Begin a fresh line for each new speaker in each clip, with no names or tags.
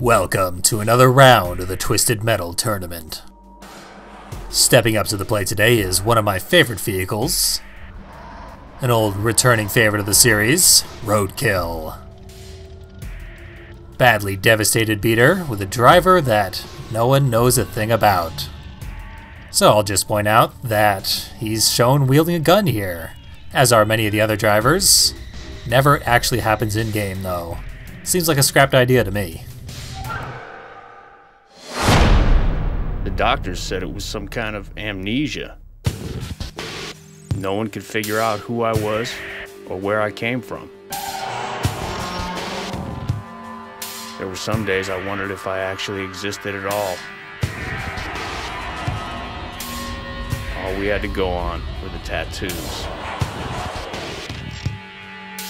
Welcome to another round of the Twisted Metal Tournament. Stepping up to the plate today is one of my favorite vehicles. An old returning favorite of the series, Roadkill. Badly devastated beater with a driver that no one knows a thing about. So I'll just point out that he's shown wielding a gun here, as are many of the other drivers. Never actually happens in game though. Seems like a scrapped idea to me.
Doctors said it was some kind of amnesia. No one could figure out who I was or where I came from. There were some days I wondered if I actually existed at all. All we had to go on were the tattoos.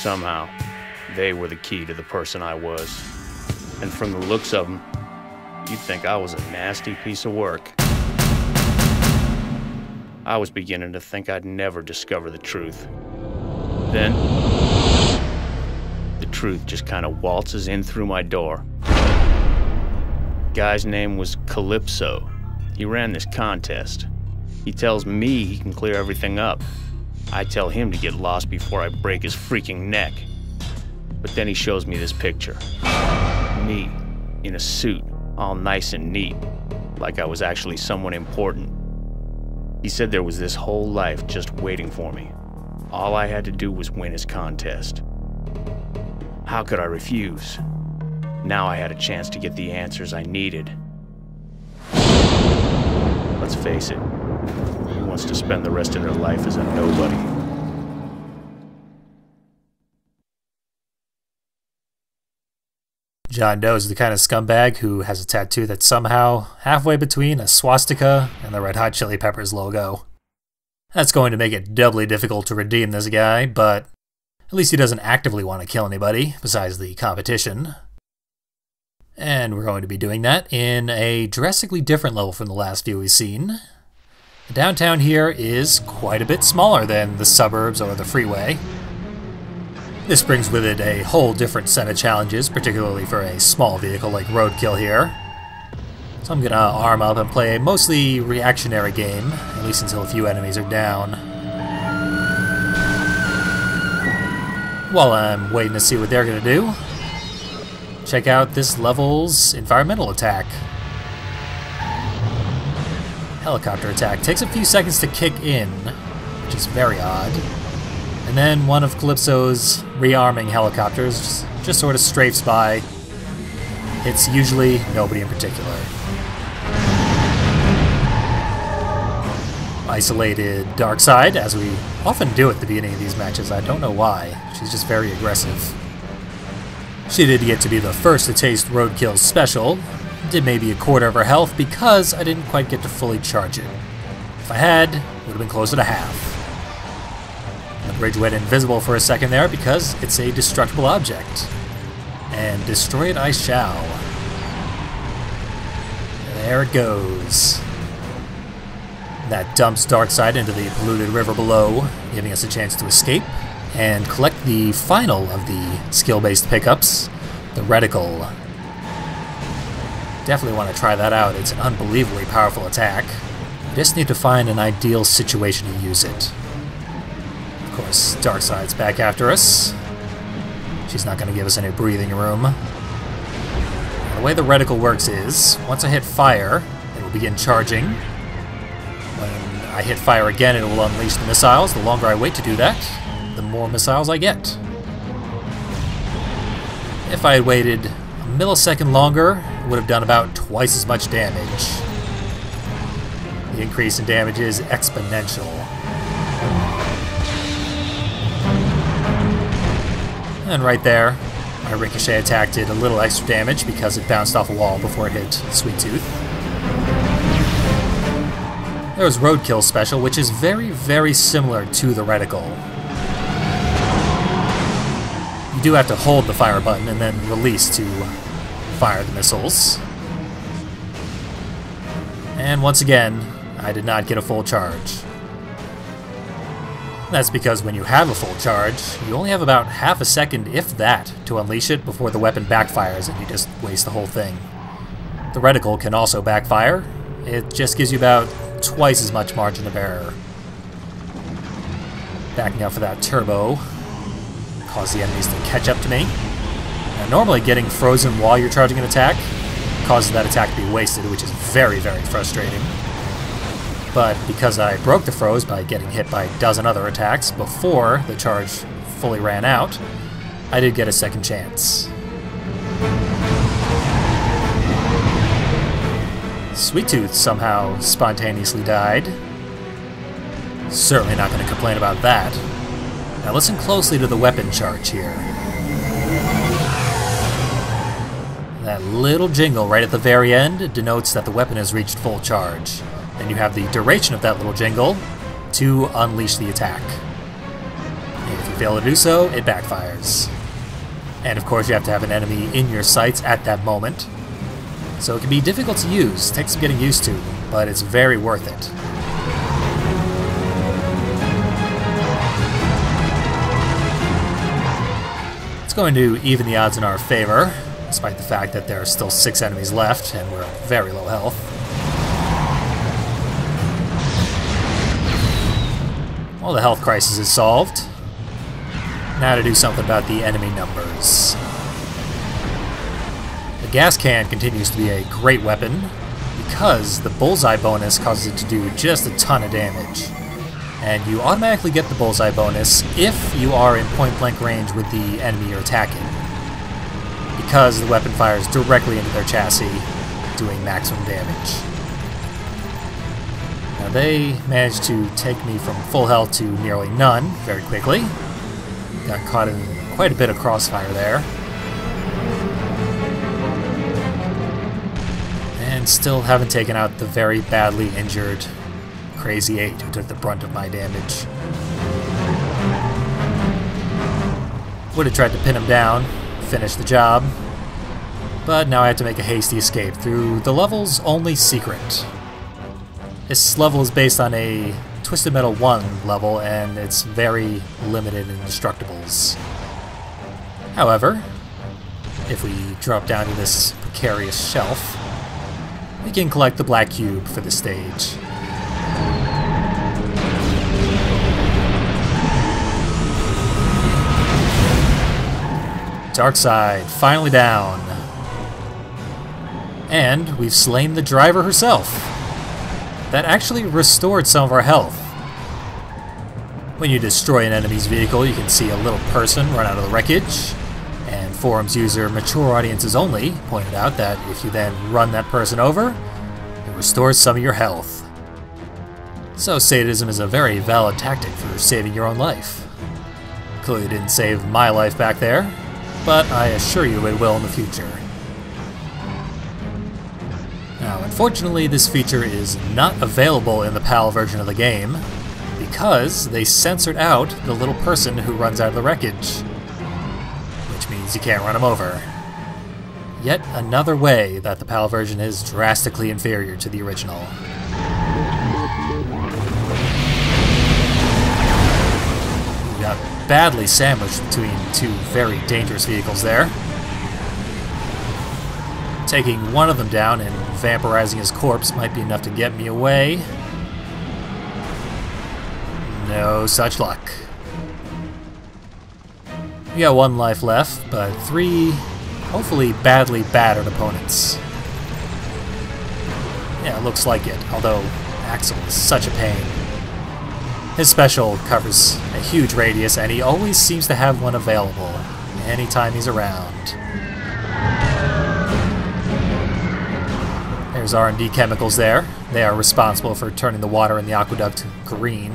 Somehow, they were the key to the person I was. And from the looks of them, you'd think I was a nasty piece of work. I was beginning to think I'd never discover the truth. Then, the truth just kind of waltzes in through my door. Guy's name was Calypso. He ran this contest. He tells me he can clear everything up. I tell him to get lost before I break his freaking neck. But then he shows me this picture. Me, in a suit, all nice and neat, like I was actually someone important. He said there was this whole life just waiting for me. All I had to do was win his contest. How could I refuse? Now I had a chance to get the answers I needed. Let's face it, who wants to spend the rest of their life as a nobody?
John Doe is the kind of scumbag who has a tattoo that's somehow halfway between a swastika and the Red Hot Chili Peppers logo. That's going to make it doubly difficult to redeem this guy, but at least he doesn't actively want to kill anybody besides the competition. And we're going to be doing that in a drastically different level from the last few we've seen. The downtown here is quite a bit smaller than the suburbs or the freeway. This brings with it a whole different set of challenges, particularly for a small vehicle like Roadkill here. So I'm gonna arm up and play a mostly reactionary game, at least until a few enemies are down. While I'm waiting to see what they're gonna do, check out this level's environmental attack. Helicopter attack takes a few seconds to kick in, which is very odd. And then one of Calypso's rearming helicopters just sort of strafes by. It's usually nobody in particular. Isolated Darkside, as we often do at the beginning of these matches. I don't know why. She's just very aggressive. She did get to be the first to taste Roadkill's special. Did maybe a quarter of her health because I didn't quite get to fully charge it. If I had, it would have been closer to half. Bridge went invisible for a second there because it's a destructible object. And destroy it I shall. There it goes. That dumps Darkside into the polluted river below, giving us a chance to escape and collect the final of the skill-based pickups, the Reticle. Definitely want to try that out. It's an unbelievably powerful attack. Just need to find an ideal situation to use it. Of course, Darkside's back after us. She's not going to give us any breathing room. the way the reticle works is, once I hit fire, it will begin charging. When I hit fire again, it will unleash the missiles. The longer I wait to do that, the more missiles I get. If I had waited a millisecond longer, it would have done about twice as much damage. The increase in damage is exponential. And right there, my ricochet attack did a little extra damage because it bounced off a wall before it hit Sweet Tooth. There was Roadkill Special, which is very, very similar to the Reticle. You do have to hold the fire button and then release to fire the missiles. And once again, I did not get a full charge. That's because when you have a full charge, you only have about half a second, if that, to unleash it before the weapon backfires and you just waste the whole thing. The reticle can also backfire. It just gives you about twice as much margin of error. Backing up for that turbo. Cause the enemies to catch up to me. Now, normally getting frozen while you're charging an attack causes that attack to be wasted, which is very, very frustrating. But because I broke the froze by getting hit by a dozen other attacks before the charge fully ran out, I did get a second chance. Sweet Tooth somehow spontaneously died. Certainly not going to complain about that. Now listen closely to the weapon charge here. That little jingle right at the very end denotes that the weapon has reached full charge. Then you have the duration of that little jingle to unleash the attack. And if you fail to do so, it backfires. And of course you have to have an enemy in your sights at that moment. So it can be difficult to use, takes some getting used to, but it's very worth it. It's going to even the odds in our favor, despite the fact that there are still six enemies left and we're at very low health. Well, the health crisis is solved. Now to do something about the enemy numbers. The gas can continues to be a great weapon because the bullseye bonus causes it to do just a ton of damage. And you automatically get the bullseye bonus if you are in point blank range with the enemy you're attacking. Because the weapon fires directly into their chassis, doing maximum damage. Now they managed to take me from full health to nearly none very quickly. Got caught in quite a bit of crossfire there. And still haven't taken out the very badly injured Crazy 8 who took the brunt of my damage. Would have tried to pin him down, finish the job, but now I have to make a hasty escape through the level's only secret. This level is based on a Twisted Metal 1 level, and it's very limited in destructibles. However, if we drop down to this precarious shelf, we can collect the black cube for the stage. Darkside, finally down. And we've slain the driver herself. That actually restored some of our health. When you destroy an enemy's vehicle, you can see a little person run out of the wreckage. And forums user Mature Audiences Only pointed out that if you then run that person over, it restores some of your health. So sadism is a very valid tactic for saving your own life. Clearly didn't save my life back there, but I assure you it will in the future. Unfortunately, this feature is not available in the PAL version of the game, because they censored out the little person who runs out of the wreckage. Which means you can't run him over. Yet another way that the PAL version is drastically inferior to the original. We got badly sandwiched between two very dangerous vehicles there. Taking one of them down and vampirizing his corpse might be enough to get me away. No such luck. We got one life left, but three hopefully badly battered opponents. Yeah, looks like it, although Axel is such a pain. His special covers a huge radius, and he always seems to have one available anytime he's around. There's R&D chemicals there. They are responsible for turning the water in the aqueduct green.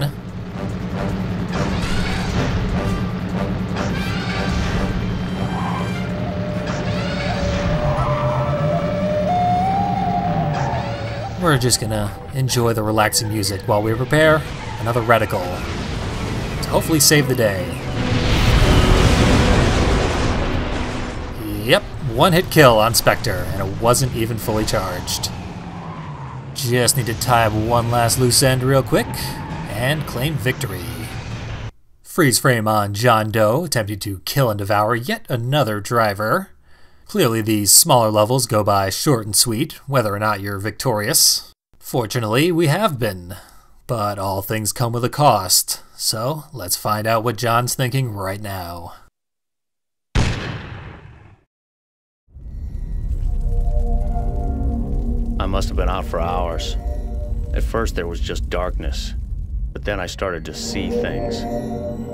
We're just gonna enjoy the relaxing music while we prepare another reticle to hopefully save the day. Yep, one hit kill on Spectre, and it wasn't even fully charged. Just need to tie up one last loose end real quick and claim victory. Freeze frame on John Doe attempting to kill and devour yet another driver. Clearly, these smaller levels go by short and sweet, whether or not you're victorious. Fortunately, we have been. But all things come with a cost, so let's find out what John's thinking right now.
Must have been out for hours. At first, there was just darkness, but then I started to see things.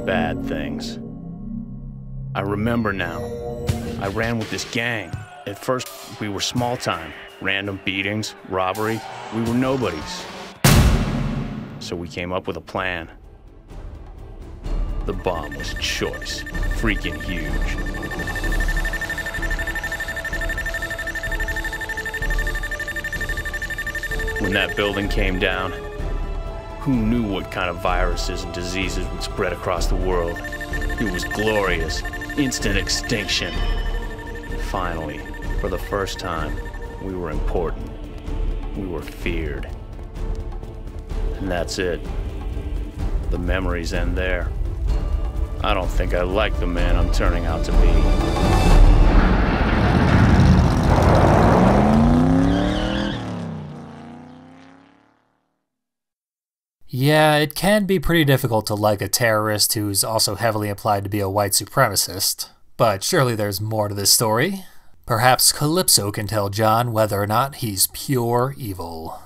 Bad things. I remember now. I ran with this gang. At first, we were small time. Random beatings, robbery. We were nobodies. So we came up with a plan. The bomb was choice. Freaking huge. When that building came down, who knew what kind of viruses and diseases would spread across the world? It was glorious, instant extinction. Finally, for the first time, we were important. We were feared. And that's it. The memories end there. I don't think I like the man I'm turning out to be.
Yeah, it can be pretty difficult to like a terrorist who's also heavily implied to be a white supremacist. But surely there's more to this story. Perhaps Calypso can tell John whether or not he's pure evil.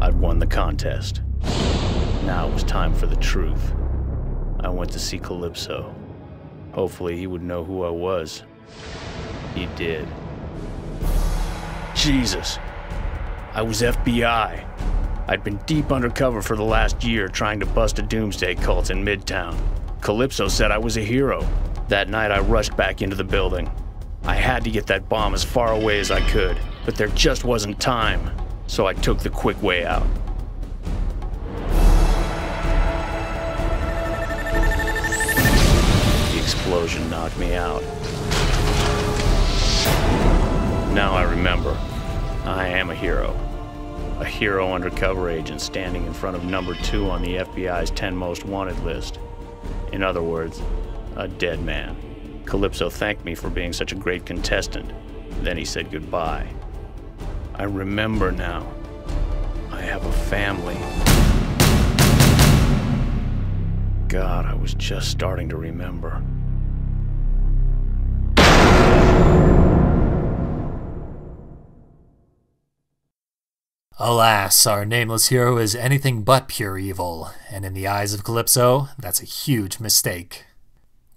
I'd won the contest. Now it was time for the truth. I went to see Calypso. Hopefully he would know who I was. He did. Jesus! I was FBI. I'd been deep undercover for the last year trying to bust a doomsday cult in Midtown. Calypso said I was a hero. That night I rushed back into the building. I had to get that bomb as far away as I could, but there just wasn't time, so I took the quick way out. The explosion knocked me out. Now I remember. I am a hero. A hero undercover agent standing in front of number two on the FBI's 10 most wanted list. In other words, a dead man. Calypso thanked me for being such a great contestant. Then he said goodbye. I remember now. I have a family. God, I was just starting to remember.
Alas, our nameless hero is anything but pure evil, and in the eyes of Calypso, that's a huge mistake.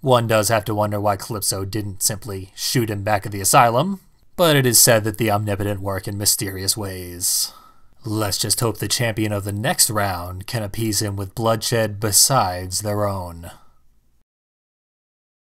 One does have to wonder why Calypso didn't simply shoot him back at the asylum, but it is said that the omnipotent work in mysterious ways. Let's just hope the champion of the next round can appease him with bloodshed besides their own.